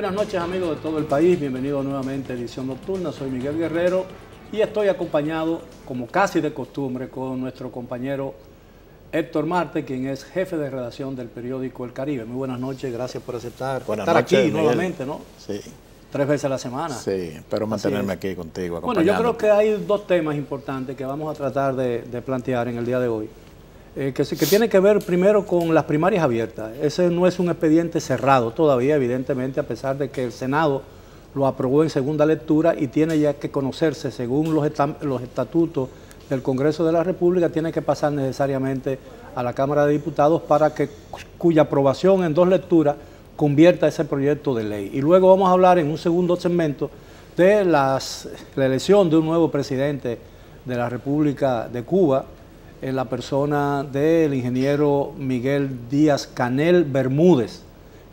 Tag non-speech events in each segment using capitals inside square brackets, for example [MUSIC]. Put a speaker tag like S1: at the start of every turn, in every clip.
S1: Buenas noches amigos de todo el país, bienvenidos nuevamente a Edición Nocturna, soy Miguel Guerrero y estoy acompañado, como casi de costumbre, con nuestro compañero Héctor Marte, quien es jefe de redacción del periódico El Caribe. Muy buenas noches, gracias por aceptar
S2: buenas
S1: estar
S2: noches,
S1: aquí
S2: Miguel.
S1: nuevamente, ¿no?
S2: Sí,
S1: Tres veces a la semana.
S2: sí, espero mantenerme aquí contigo.
S1: Bueno, yo creo que hay dos temas importantes que vamos a tratar de, de plantear en el día de hoy. Eh, que, tiene que ver primero con las primarias abiertas. Ese no es un expediente cerrado todavía, evidentemente, a pesar de que el Senado lo aprobó en segunda lectura y tiene ya que conocerse según los, los estatutos del Congreso de la República, tiene que pasar necesariamente a la Cámara de Diputados para que cuya aprobación en dos lecturas convierta ese proyecto de ley. Y luego vamos a hablar en un segundo segmento de las, la elección de un nuevo presidente de la República de Cuba, en la persona del ingeniero Miguel Díaz Canel Bermúdez,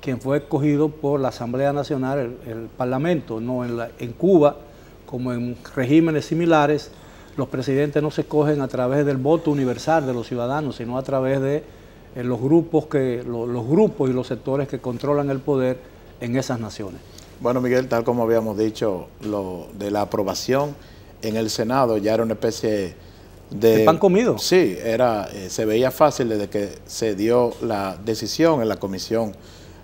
S1: quien fue escogido por la Asamblea Nacional, el, Parlamento, no en, Cuba, como en regímenes similares, los presidentes no se escogen a través del voto universal de los ciudadanos, sino a través de eh, los grupos que lo- los grupos y los sectores que controlan el poder en esas naciones.
S2: Bueno, Miguel, tal como habíamos dicho, lo de la aprobación en el Senado ya era una especie de...
S1: ¿De pan comido?
S2: Sí, era, eh, se veía fácil desde que se dio la decisión en la comisión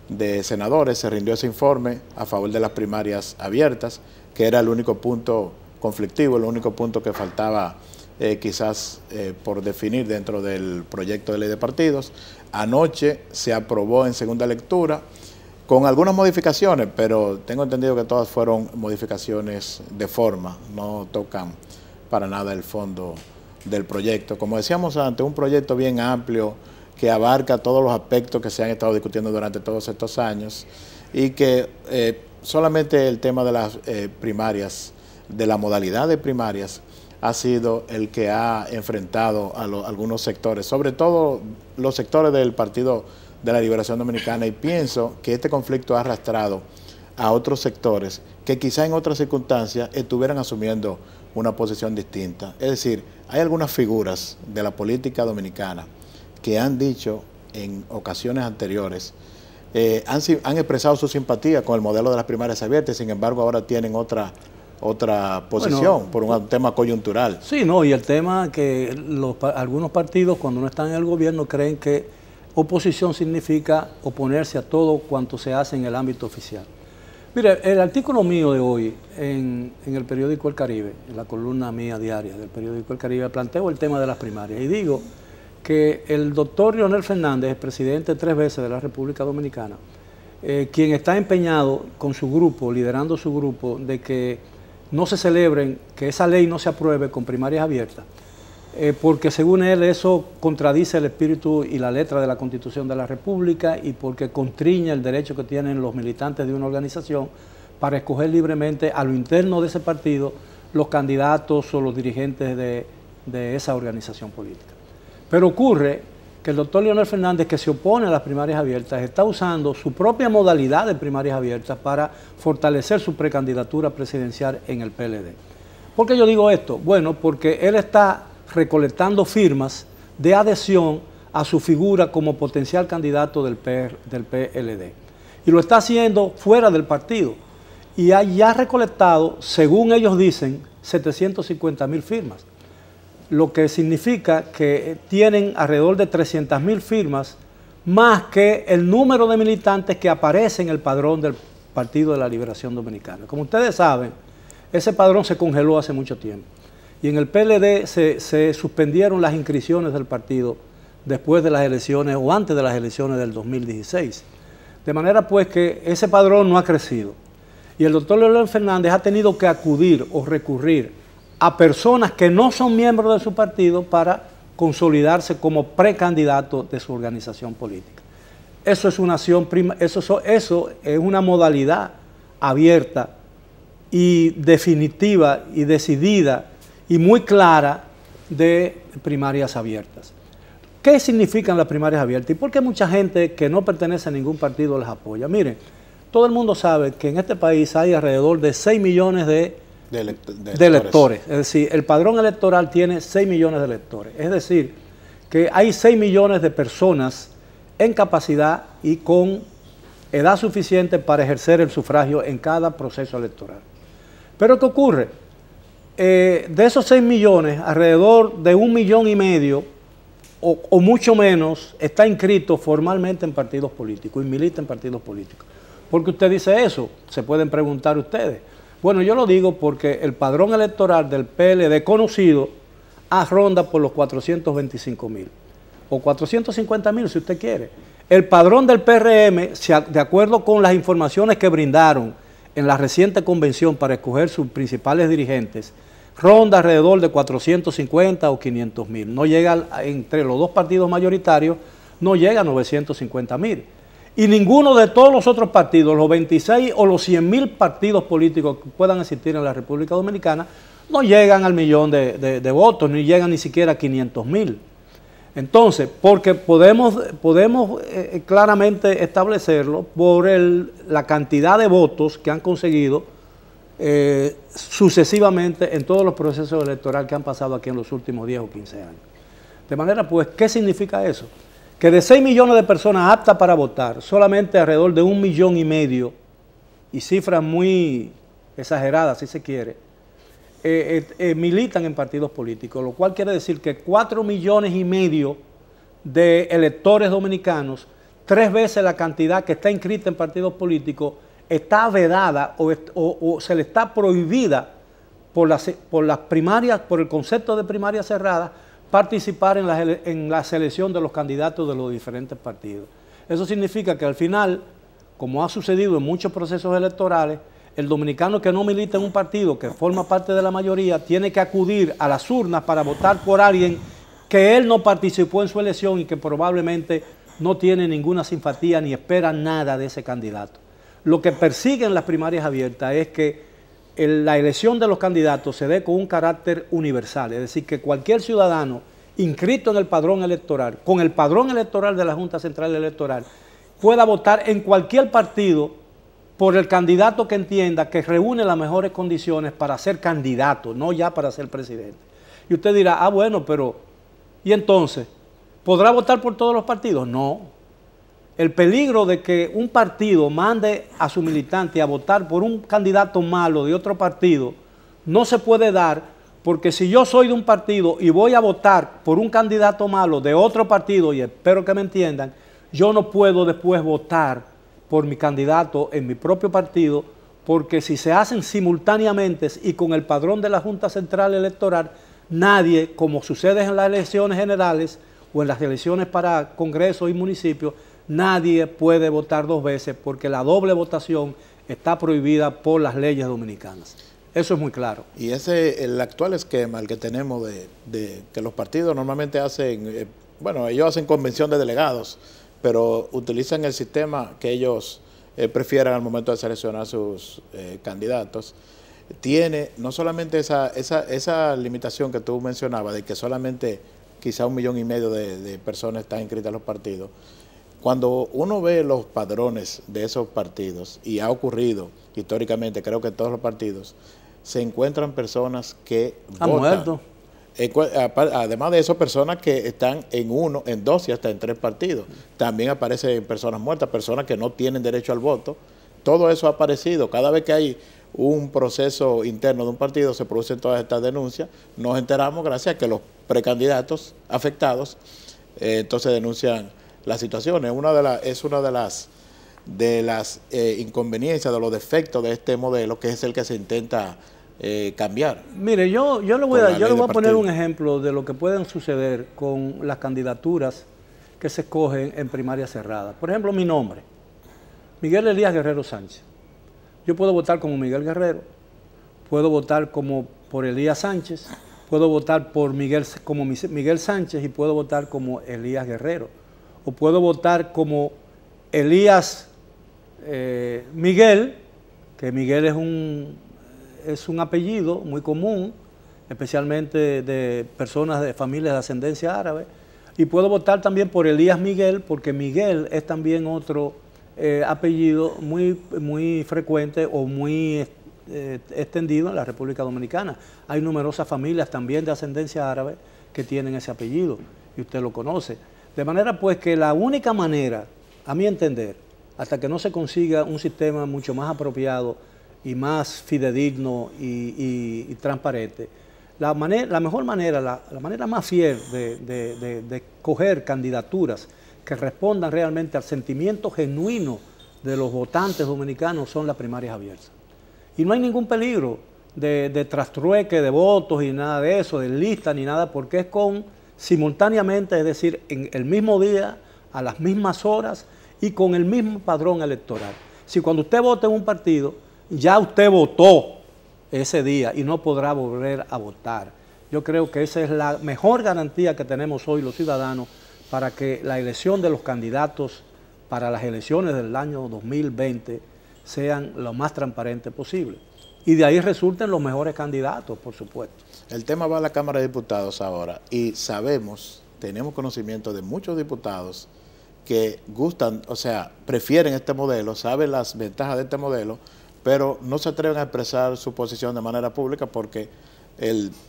S2: de senadores, se rindió ese informe a favor de las primarias abiertas, que era el único punto conflictivo, el único punto que faltaba eh, quizás eh, por definir dentro del proyecto de ley de partidos. Anoche se aprobó en segunda lectura con algunas modificaciones, pero tengo entendido que todas fueron modificaciones de forma, no tocan para nada el fondo del proyecto. Como decíamos antes, un proyecto bien amplio que abarca todos los aspectos que se han estado discutiendo durante todos estos años y que eh, solamente el tema de las eh, primarias, de la modalidad de primarias, ha sido el que ha enfrentado a algunos sectores, sobre todo los sectores del Partido de la Liberación Dominicana, y pienso que este conflicto ha arrastrado a otros sectores que quizá en otras circunstancias estuvieran asumiendo una posición distinta. Es decir, hay algunas figuras de la política dominicana que han dicho en ocasiones anteriores, eh, han, han expresado su simpatía con el modelo de las primarias abiertas, sin embargo ahora tienen otra, otra posición por un tema coyuntural.
S1: Sí, no, y el tema que los, algunos partidos cuando no están en el gobierno creen que oposición significa oponerse a todo cuanto se hace en el ámbito oficial. Mire, el artículo mío de hoy en, el periódico El Caribe, en la columna mía diaria del periódico El Caribe, planteo el tema de las primarias y digo que el doctor Leonel Fernández, el presidente tres veces de la República Dominicana, eh, quien está empeñado con su grupo, liderando su grupo, de que no se celebren, que esa ley no se apruebe con primarias abiertas, eh, porque según él eso contradice el espíritu y la letra de la Constitución de la República y porque constriña el derecho que tienen los militantes de una organización para escoger libremente a lo interno de ese partido los candidatos o los dirigentes de, de esa organización política. Pero ocurre que el doctor Leonel Fernández, que se opone a las primarias abiertas, está usando su propia modalidad de primarias abiertas para fortalecer su precandidatura presidencial en el PLD. ¿Por qué yo digo esto? Bueno, porque él está recolectando firmas de adhesión a su figura como potencial candidato del, PLD. Y lo está haciendo fuera del partido. Y ha ya recolectado, según ellos dicen, 750 mil firmas lo que significa que tienen alrededor de 300 mil firmas más que el número de militantes que aparece en el padrón del Partido de la Liberación Dominicana. Como ustedes saben, ese padrón se congeló hace mucho tiempo y en el PLD se, suspendieron las inscripciones del partido después de las elecciones o antes de las elecciones del 2016. De manera pues que ese padrón no ha crecido. Y el doctor Leonel Fernández ha tenido que acudir o recurrir a personas que no son miembros de su partido para consolidarse como precandidato de su organización política. Eso es una acción prima, eso, so- eso es una modalidad abierta y definitiva y decidida y muy clara de primarias abiertas. ¿Qué significan las primarias abiertas? ¿Y por qué mucha gente que no pertenece a ningún partido las apoya? Miren, todo el mundo sabe que en este país hay alrededor de 6 millones de,
S2: De, elect- de
S1: de electores. Es decir, el padrón electoral tiene 6 millones de electores. Es decir, que hay 6 millones de personas en capacidad y con edad suficiente para ejercer el sufragio en cada proceso electoral. Pero ¿qué ocurre? Eh, de esos 6 millones, alrededor de un millón y medio o, mucho menos está inscrito formalmente en partidos políticos y milita en partidos políticos. ¿Por qué usted dice eso? Se pueden preguntar ustedes. Bueno, yo lo digo porque el padrón electoral del PLD conocido ronda por los 425 mil o 450 mil si usted quiere. El padrón del PRM, de acuerdo con las informaciones que brindaron en la reciente convención para escoger sus principales dirigentes, ronda alrededor de 450 o 500 mil. No llega entre los dos partidos mayoritarios, no llega a 950 mil. Y ninguno de todos los otros partidos, los 26 o los 100 mil partidos políticos que puedan existir en la República Dominicana, no llegan al millón de, votos, ni llegan ni siquiera a 500 mil. Entonces, porque podemos, podemos eh, claramente establecerlo por la cantidad de votos que han conseguido eh, sucesivamente en todos los procesos electorales que han pasado aquí en los últimos 10 o 15 años. De manera, pues, ¿qué significa eso? Que de 6 millones de personas aptas para votar, solamente alrededor de un millón y medio, y cifras muy exageradas si se quiere, eh, eh, eh, militan en partidos políticos, lo cual quiere decir que cuatro millones y medio de electores dominicanos, tres veces la cantidad que está inscrita en partidos políticos, está vedada o, se le está prohibida por las, primarias, por el concepto de primaria cerrada, participar en la selección de los candidatos de los diferentes partidos. Eso significa que al final, como ha sucedido en muchos procesos electorales, el dominicano que no milita en un partido, que forma parte de la mayoría, tiene que acudir a las urnas para votar por alguien que él no participó en su elección y que probablemente no tiene ninguna simpatía ni espera nada de ese candidato. Lo que persiguen las primarias abiertas es que la elección de los candidatos se dé con un carácter universal, es decir, que cualquier ciudadano inscrito en el padrón electoral, con el padrón electoral de la Junta Central Electoral, pueda votar en cualquier partido por el candidato que entienda que reúne las mejores condiciones para ser candidato, no ya para ser presidente. Y usted dirá, ah, bueno, pero, ¿y entonces? ¿Podrá votar por todos los partidos? No. El peligro de que un partido mande a su militante a votar por un candidato malo de otro partido no se puede dar porque si yo soy de un partido y voy a votar por un candidato malo de otro partido, y espero que me entiendan, yo no puedo después votar por mi candidato en mi propio partido, porque si se hacen simultáneamente y con el padrón de la Junta Central Electoral, nadie, como sucede en las elecciones generales o en las elecciones para Congreso y municipios, nadie puede votar dos veces porque la doble votación está prohibida por las leyes dominicanas. Eso es muy claro.
S2: Y ese, el actual esquema, el que tenemos de, que los partidos normalmente hacen, eh, bueno, ellos hacen convención de delegados, pero utilizan el sistema que ellos eh, prefieran al momento de seleccionar sus eh, candidatos, tiene no solamente esa, esa, esa, limitación que tú mencionabas, de que solamente quizá un millón y medio de, personas están inscritas en los partidos, cuando uno ve los padrones de esos partidos, y ha ocurrido históricamente, creo que en todos los partidos, se encuentran personas que
S1: han muerto
S2: Además de eso, personas que están en uno, en dos y hasta en tres partidos. También aparecen personas muertas, personas que no tienen derecho al voto. Todo eso ha aparecido. Cada vez que hay un proceso interno de un partido se producen todas estas denuncias. Nos enteramos gracias a que los precandidatos afectados eh, entonces denuncian las situaciones. Es una de las de las eh, inconveniencias, de los defectos de este modelo, que es el que se intenta eh, cambiar.
S1: Mire, yo, yo le voy, a, yo le voy a poner un ejemplo de lo que pueden suceder con las candidaturas que se escogen en primaria cerrada. Por ejemplo, mi nombre, Miguel Elías Guerrero Sánchez. Yo puedo votar como Miguel Guerrero, puedo votar como por Elías Sánchez, puedo votar por Miguel, como Miguel Sánchez y puedo votar como Elías Guerrero. O puedo votar como Elías eh, Miguel, que Miguel es un es un apellido muy común, especialmente de personas de familias de ascendencia árabe. Y puedo votar también por Elías Miguel, porque Miguel es también otro eh, apellido muy, muy frecuente o muy eh, extendido en la República Dominicana. Hay numerosas familias también de ascendencia árabe que tienen ese apellido, y usted lo conoce. De manera pues que la única manera, a mi entender, hasta que no se consiga un sistema mucho más apropiado y más fidedigno y, transparente, la, la, mejor manera, la, manera más fiel de, de, coger candidaturas que respondan realmente al sentimiento genuino de los votantes dominicanos son las primarias abiertas. Y no hay ningún peligro de, de trastrueque de votos y nada de eso, de lista ni nada, porque es con simultáneamente, es decir, en el mismo día, a las mismas horas y con el mismo padrón electoral. Si cuando usted vota en un partido, ya usted votó ese día y no podrá volver a votar. Yo creo que esa es la mejor garantía que tenemos hoy los ciudadanos para que la elección de los candidatos para las elecciones del año 2020 sean lo más transparente posible. Y de ahí resulten los mejores candidatos, por supuesto.
S2: El tema va a la Cámara de Diputados ahora y sabemos, tenemos conocimiento de muchos diputados que gustan, o sea, prefieren este modelo, saben las ventajas de este modelo, pero no se atreven a expresar su posición de manera pública porque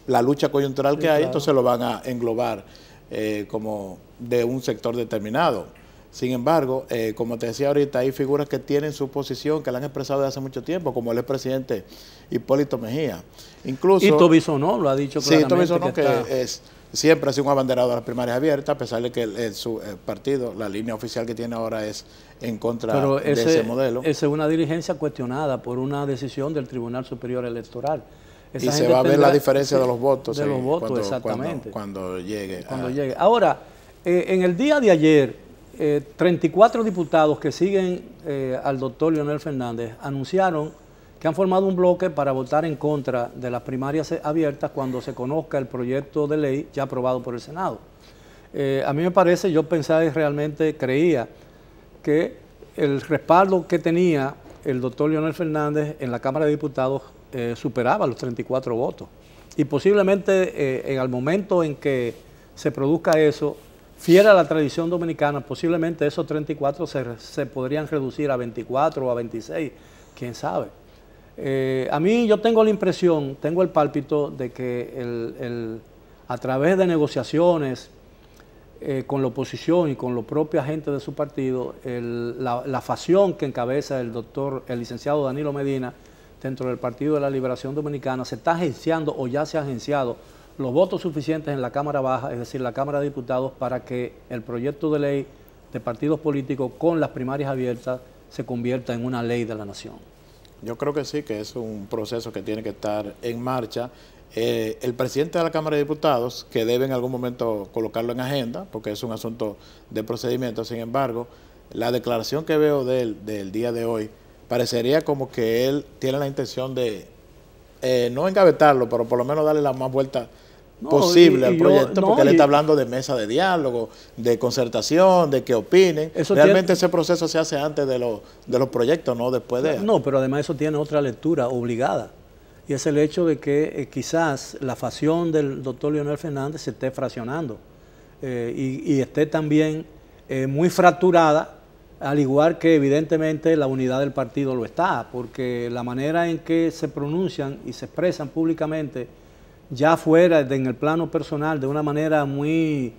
S2: la lucha coyuntural que hay, entonces lo van a englobar eh, como de un sector determinado. Sin embargo, eh, como te decía ahorita, hay figuras que tienen su posición, que la han expresado desde hace mucho tiempo, como el expresidente Hipólito Mejía.
S1: Incluso, y Tobiso no, lo ha dicho
S2: claramente. Sí, que, es, siempre ha sido un abanderado de las primarias abiertas, a pesar de que su partido, la línea oficial que tiene ahora es en contra de ese modelo.
S1: Esa es una dirigencia cuestionada por una decisión del Tribunal Superior Electoral.
S2: y se va a ver la diferencia de los [LAUGHS] votos.
S1: De los votos, exactamente.
S2: Cuando, llegue.
S1: Cuando llegue. Ahora, eh, en el día de ayer, 34 eh, diputados que siguen eh, al doctor Leonel Fernández anunciaron que han formado un bloque para votar en contra de las primarias abiertas cuando se conozca el proyecto de ley ya aprobado por el Senado. Eh, a mí me parece, yo pensaba y realmente creía que el respaldo que tenía el doctor Leonel Fernández en la Cámara de Diputados superaba los 34 votos. Y posiblemente en el momento en que se produzca eso, fiera a la tradición dominicana, posiblemente esos 34 se, podrían reducir a 24 o a 26, quién sabe. Eh, a mí yo tengo la impresión, tengo el pálpito de que a través de negociaciones eh, con la oposición y con los propios agentes de su partido, la, la, facción que encabeza el doctor, el licenciado Danilo Medina, dentro del Partido de la Liberación Dominicana, se está agenciando o ya se ha agenciado los votos suficientes en la Cámara Baja, es decir, la Cámara de Diputados, para que el proyecto de ley de partidos políticos con las primarias abiertas se convierta en una ley de la nación.
S2: Yo creo que sí, que es un proceso que tiene que estar en marcha. Eh, el presidente de la Cámara de Diputados, que debe en algún momento colocarlo en agenda, porque es un asunto de procedimiento, sin embargo, la declaración que veo de él del día de hoy, parecería como que él tiene la intención de eh, no engavetarlo, pero por lo menos darle la más vuelta posible al proyecto, porque él está hablando de mesa de diálogo, de concertación, de que opinen. Realmente ese proceso se hace antes de, de los proyectos, no después de...
S1: No, pero además eso tiene otra lectura obligada, y es el hecho de que eh, quizás la facción del doctor Leonel Fernández se esté fraccionando eh, y, esté también eh, muy fracturada, al igual que evidentemente la unidad del partido lo está, porque la manera en que se pronuncian y se expresan públicamente ya fuera en el plano personal de una manera muy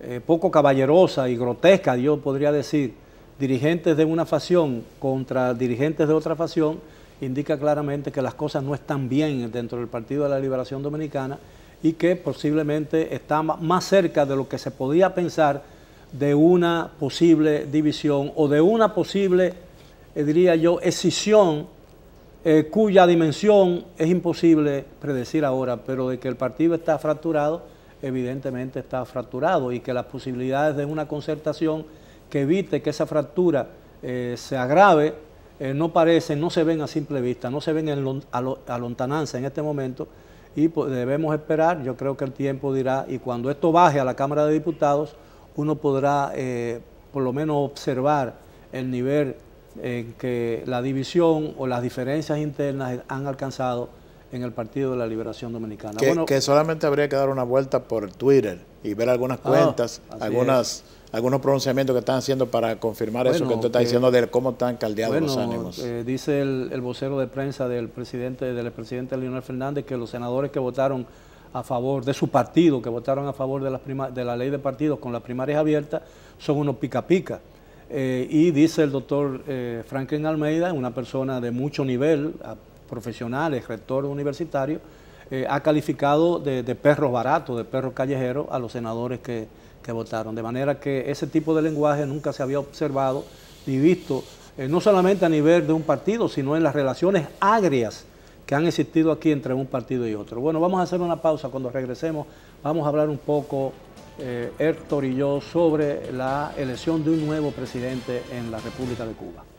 S1: eh, poco caballerosa y grotesca, yo podría decir, dirigentes de una facción contra dirigentes de otra facción, indica claramente que las cosas no están bien dentro del Partido de la Liberación Dominicana y que posiblemente está más cerca de lo que se podía pensar de una posible división o de una posible, eh, diría yo, escisión eh, cuya dimensión es imposible predecir ahora, pero de que el partido está fracturado, evidentemente está fracturado y que las posibilidades de una concertación que evite que esa fractura eh, se agrave eh, no parecen, no se ven a simple vista, no se ven en a, lontananza en este momento y pues, debemos esperar, yo creo que el tiempo dirá, y cuando esto baje a la Cámara de Diputados, uno podrá por lo menos observar el nivel en que la división o las diferencias internas han alcanzado en el Partido de la Liberación Dominicana.
S2: Que, solamente habría que dar una vuelta por Twitter y ver algunas ah, cuentas, algunas algunos pronunciamientos que están haciendo para confirmar eso que usted está diciendo de cómo están caldeados los ánimos.
S1: Eh, dice el, vocero de prensa del presidente del presidente Leonel Fernández que los senadores que votaron a favor de su partido, que votaron a favor de, las de la ley de partidos con las primarias abiertas, son unos pica pica. Eh, y dice el doctor eh, Franklin Almeida, una persona de mucho nivel, profesional, rector universitario, eh, ha calificado de, perros baratos, de perros callejeros a los senadores que, que, votaron. De manera que ese tipo de lenguaje nunca se había observado ni visto, no solamente a nivel de un partido, sino en las relaciones agrias que han existido aquí entre un partido y otro. Bueno, vamos a hacer una pausa. Cuando regresemos, vamos a hablar un poco Héctor y yo sobre la elección de un nuevo presidente en la República de Cuba.